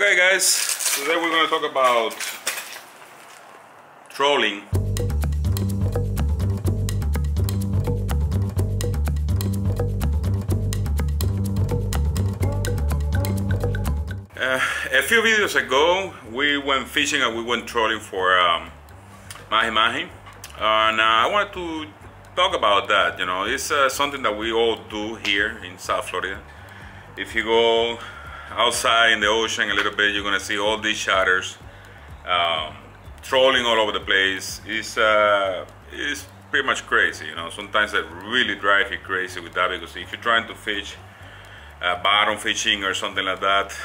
Okay guys, today we're going to talk about trolling. Uh, a few videos ago we went fishing and we went trolling for um, mahi mahi. And uh, I wanted to talk about that you know. It's uh, something that we all do here in South Florida. If you go outside in the ocean a little bit, you're gonna see all these charters um, trolling all over the place. It's, uh, it's pretty much crazy, you know. Sometimes that really drive you crazy with that because if you're trying to fish uh, bottom fishing or something like that,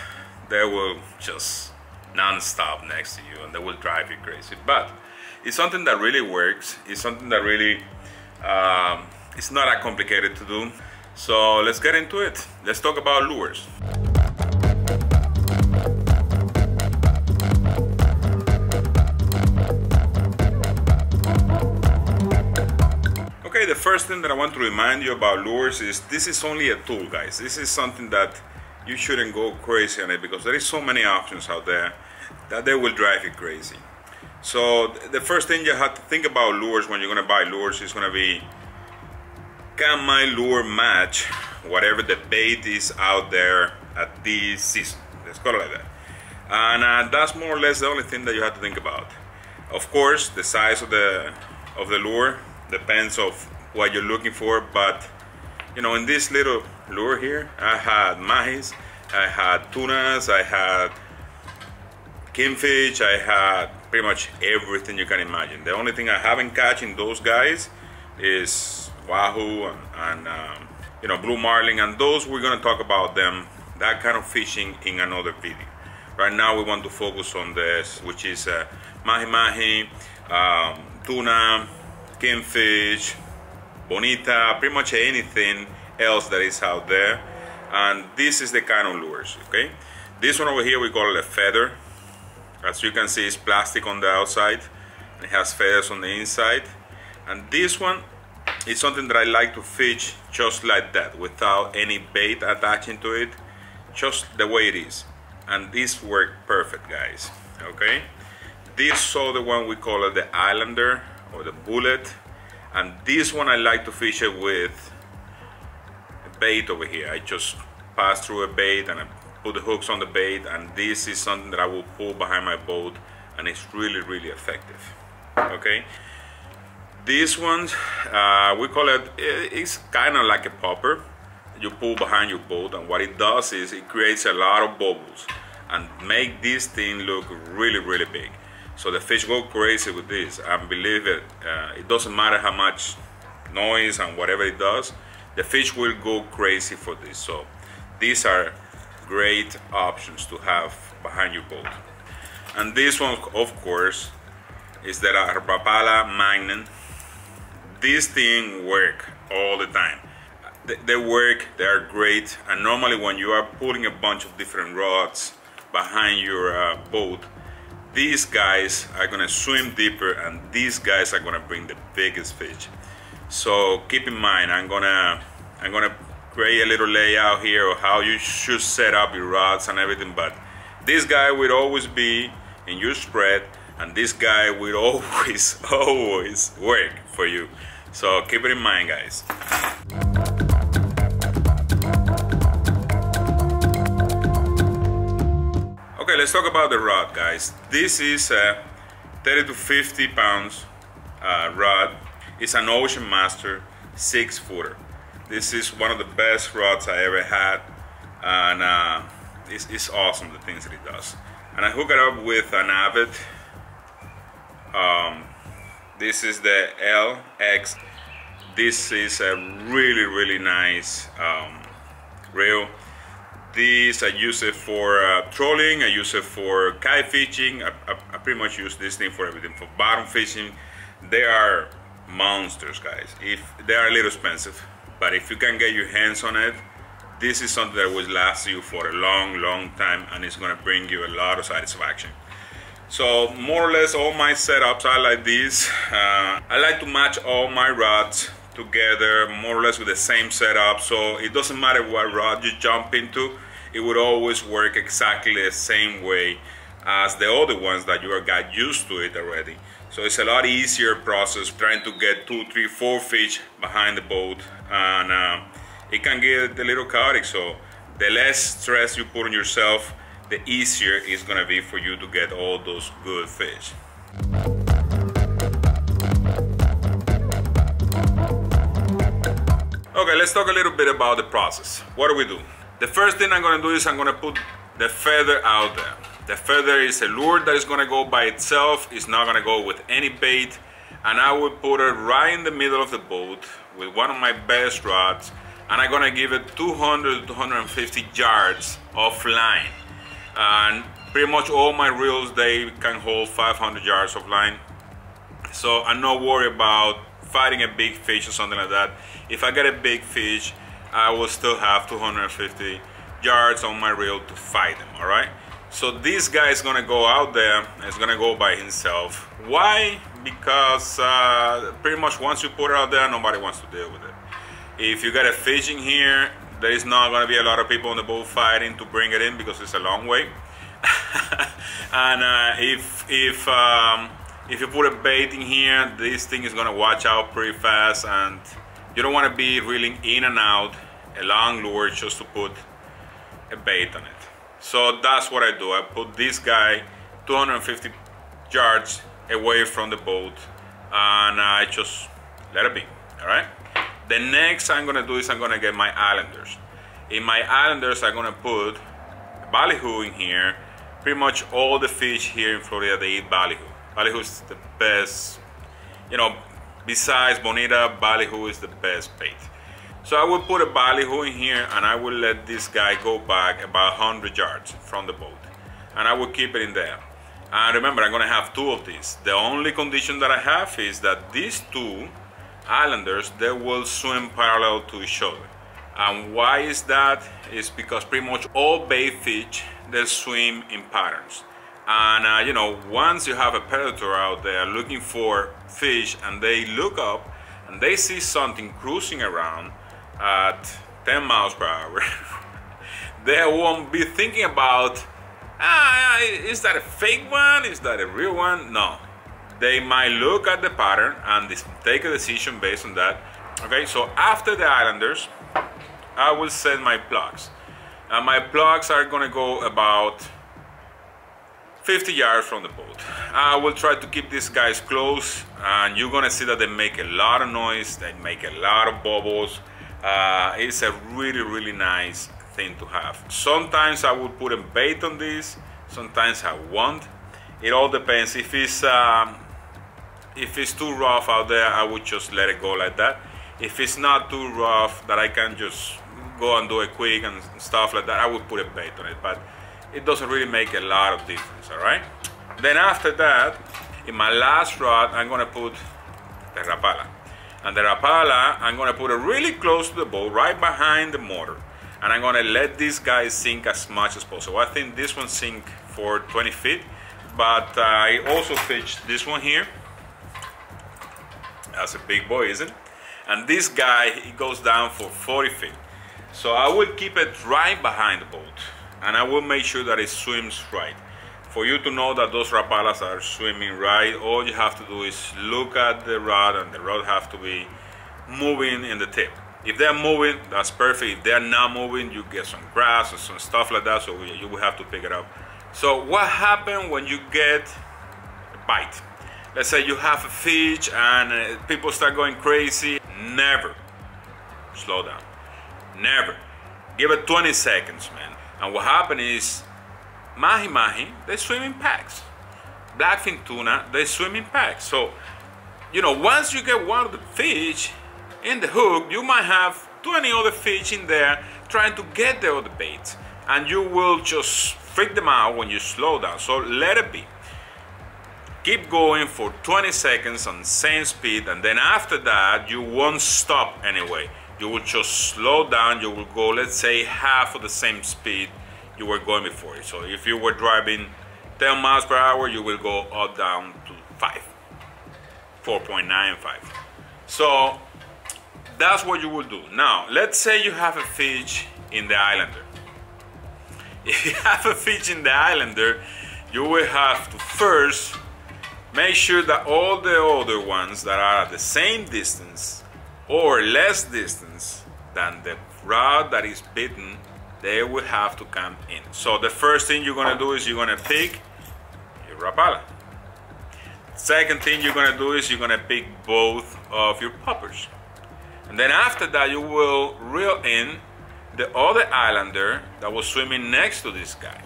they will just non-stop next to you and they will drive you crazy. But it's something that really works. It's something that really, um, it's not that complicated to do. So let's get into it. Let's talk about lures. First thing that I want to remind you about lures is this is only a tool, guys. This is something that you shouldn't go crazy on it because there is so many options out there that they will drive you crazy. So the first thing you have to think about lures when you're gonna buy lures is gonna be can my lure match whatever the bait is out there at this season? Let's call it like that. And uh, that's more or less the only thing that you have to think about. Of course, the size of the of the lure depends of what you're looking for, but you know, in this little lure here, I had mahis, I had tunas, I had kingfish, I had pretty much everything you can imagine. The only thing I haven't catching those guys is wahoo and, and um, you know blue marlin and those we're going to talk about them that kind of fishing in another video right now we want to focus on this which is uh, mahi mahi um, tuna kingfish bonita pretty much anything else that is out there. And this is the kind of lures okay? This one over here we call it a feather. As you can see it's plastic on the outside it has feathers on the inside. And this one is something that I like to fish just like that without any bait attaching to it just the way it is. And this worked perfect guys okay? This other one we call it the islander or the bullet and this one I like to fish it with a bait over here I just pass through a bait and I put the hooks on the bait and this is something that I will pull behind my boat and it's really really effective okay these ones, uh, we call it, it's kind of like a popper. You pull behind your boat and what it does is it creates a lot of bubbles and make this thing look really, really big. So the fish go crazy with this and believe it, uh, it doesn't matter how much noise and whatever it does, the fish will go crazy for this. So these are great options to have behind your boat. And this one, of course, is the Rapala Magnum this thing work all the time. They work, they are great, and normally when you are pulling a bunch of different rods behind your uh, boat, these guys are gonna swim deeper and these guys are gonna bring the biggest fish. So keep in mind, I'm gonna, I'm gonna create a little layout here of how you should set up your rods and everything, but this guy will always be in your spread and this guy will always, always work for you. So keep it in mind, guys. Let's talk about the rod, guys. This is a 30 to 50 pounds uh, rod. It's an Ocean Master six footer. This is one of the best rods I ever had, and uh, it's, it's awesome the things that it does. And I hook it up with an Avet um, this is the LX this is a really really nice um, reel this I use it for uh, trolling I use it for kite fishing I, I, I, pretty much use this thing for everything for bottom fishing. They are monsters guys. If they are a little expensive but if you can get your hands on it this is something that will last you for a long long time and it's going to bring you a lot of satisfaction. So more or less all my setups are like this. Uh, I like to match all my rods together more or less with the same setup. So it doesn't matter what rod you jump into it would always work exactly the same way as the other ones that you are got used to it already. So it's a lot easier process trying to get two, three, four fish behind the boat, and uh, it can get a little chaotic. So the less stress you put on yourself, the easier it's gonna be for you to get all those good fish. Okay, let's talk a little bit about the process. What do we do? The first thing I'm gonna do is I'm gonna put the feather out there. The feather is a lure that is gonna go by itself. It's not gonna go with any bait. And I will put it right in the middle of the boat with one of my best rods. And I'm gonna give it 200 to 250 yards of line. And pretty much all my reels, they can hold 500 yards of line. So I'm not worried about fighting a big fish or something like that. If I get a big fish, I will still have 250 yards on my reel to fight them, all right? So this guy is gonna go out there, it's gonna go by himself. Why? Because uh, pretty much once you put it out there, nobody wants to deal with it. If you got a fish in here, there is not gonna be a lot of people on the boat fighting to bring it in because it's a long way. and uh, if if um, if you put a bait in here, this thing is gonna watch out pretty fast, and you don't want to be reeling in and out a long lure just to put a bait on it. So that's what I do. I put this guy 250 yards away from the boat and I just let it be, all right? The next I'm gonna do is I'm gonna get my islanders. In my islanders, I'm gonna put ballyhoo in here. Pretty much all the fish here in Florida, they eat ballyhoo. Ballyhoo is the best, you know, besides bonita, ballyhoo is the best bait. So I will put a ballyhoo in here and I will let this guy go back about 100 yards from the boat. And I will keep it in there. And remember, I'm gonna have two of these. The only condition that I have is that these two islanders, they will swim parallel to each other. And why is that? Is because pretty much all bait fish, they swim in patterns. And uh, you know, once you have a predator out there looking for fish and they look up and they see something cruising around, at 10 miles per hour, they won't be thinking about, ah, is that a fake one? Is that a real one? No. They might look at the pattern and take a decision based on that. Okay, so after the Islanders, I will send my plugs. And my plugs are gonna go about 50 yards from the boat. I will try to keep these guys close and you're gonna see that they make a lot of noise, they make a lot of bubbles. Uh, it's a really really nice thing to have. Sometimes I would put a bait on this sometimes I won't. It all depends. If it's um, if it's too rough out there I would just let it go like that. If it's not too rough that I can just go and do it quick and stuff like that I would put a bait on it. But it doesn't really make a lot of difference all right then after that in my last rod I'm gonna put the rapala and the Rapala, I'm gonna put it really close to the boat, right behind the motor. And I'm gonna let this guy sink as much as possible. I think this one sink for 20 feet, but uh, I also fished this one here. That's a big boy, isn't it? And this guy, he goes down for 40 feet. So I will keep it right behind the boat and I will make sure that it swims right. For you to know that those rapalas are swimming right, all you have to do is look at the rod and the rod have to be moving in the tip. If they're moving, that's perfect. If they're not moving, you get some grass or some stuff like that, so you will have to pick it up. So what happens when you get a bite? Let's say you have a fish and uh, people start going crazy. Never slow down. Never. Give it 20 seconds, man. And what happens is mahi mahi, they swim in packs. Blackfin tuna, they swim in packs. So, you know, once you get one of the fish in the hook, you might have 20 other fish in there trying to get the other bait. And you will just freak them out when you slow down. So let it be. Keep going for 20 seconds on same speed, and then after that, you won't stop anyway. You will just slow down. You will go, let's say, half of the same speed you were going before. So if you were driving 10 miles per hour, you will go up down to 5, 4.95. So that's what you will do. Now, let's say you have a fish in the islander. if you have a fish in the islander, you will have to first make sure that all the other ones that are at the same distance or less distance than the rod that is bitten, they will have to come in. So the first thing you're gonna do is you're gonna pick your rapala. Second thing you're gonna do is you're gonna pick both of your poppers. And then after that, you will reel in the other islander that was swimming next to this guy.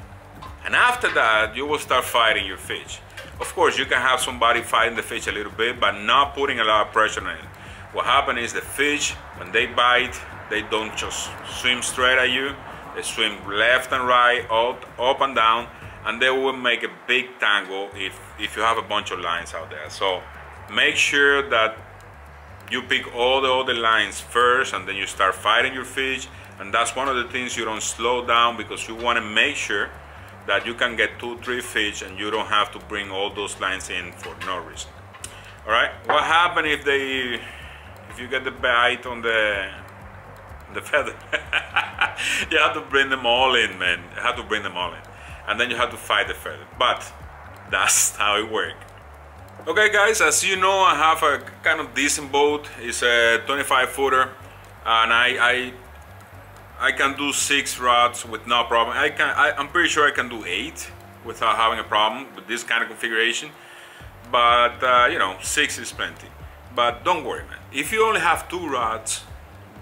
And after that, you will start fighting your fish. Of course, you can have somebody fighting the fish a little bit, but not putting a lot of pressure on it. What happens is the fish, when they bite, they don't just swim straight at you. They swim left and right, up, up and down, and they will make a big tangle if, if you have a bunch of lines out there. So make sure that you pick all the other lines first and then you start fighting your fish and that's one of the things you don't slow down because you want to make sure that you can get two three fish and you don't have to bring all those lines in for no reason all right what happens if they if you get the bite on the the feather you have to bring them all in man you have to bring them all in and then you have to fight the feather but that's how it works Okay guys, as you know I have a kind of decent boat. It's a 25 footer and I, I I can do six rods with no problem. I can I, am pretty sure I can do eight without having a problem with this kind of configuration. But uh, you know, six is plenty. But don't worry man. If you only have two rods,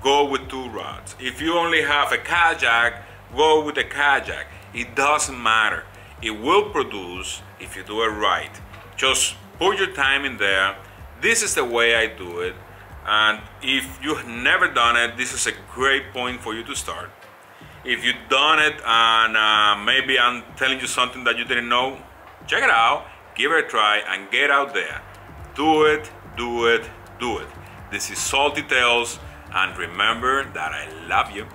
go with two rods. If you only have a Kajak, go with a Kajak. It doesn't matter. It will produce if you do it right. Just put your time in there. This is the way I do it. And if you've never done it, this is a great point for you to start. If you've done it and uh, maybe I'm telling you something that you didn't know, check it out, give it a try, and get out there. Do it, do it, do it. This is Salty Tales, and remember that I love you.